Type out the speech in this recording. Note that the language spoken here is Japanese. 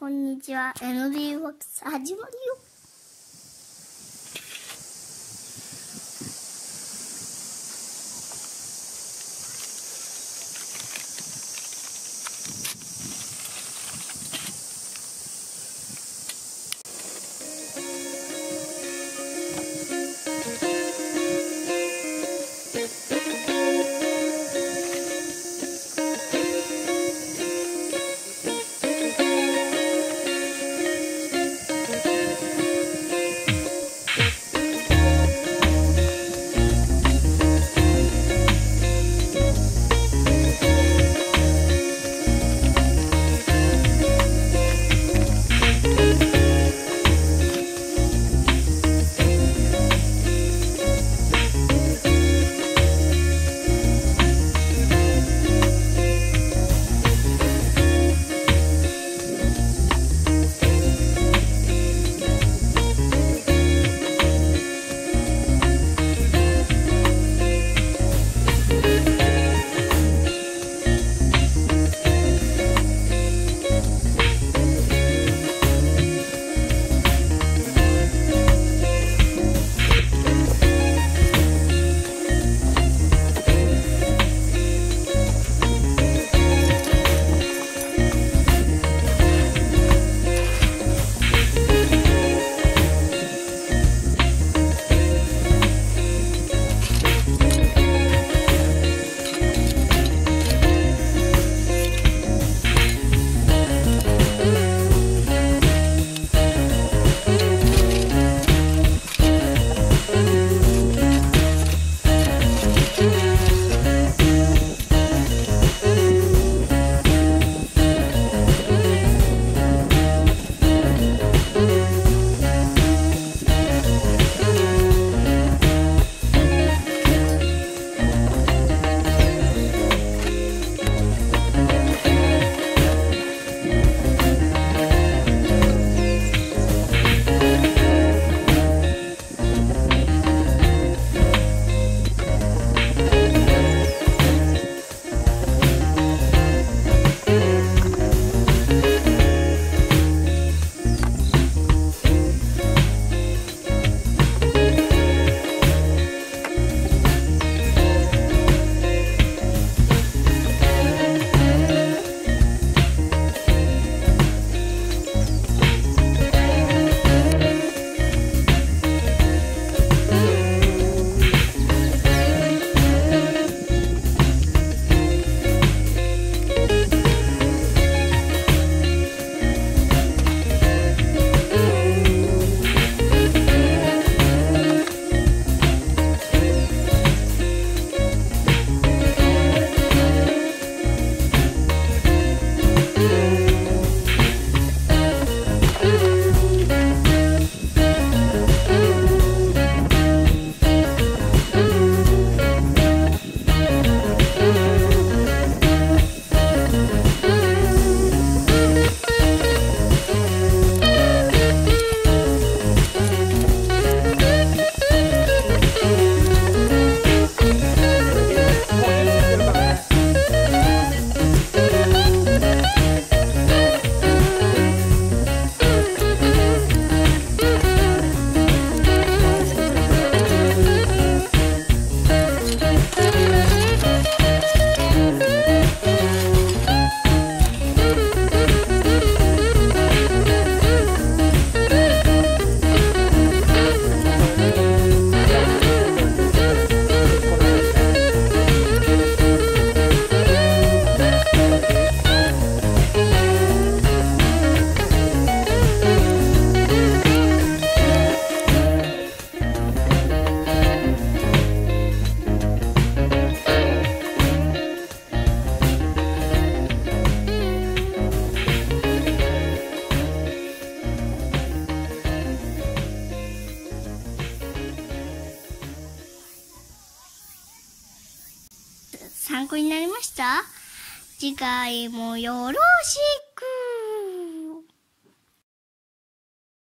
こんにちは。NB ボックス始まるよ。参考になりました？次回もよろしく。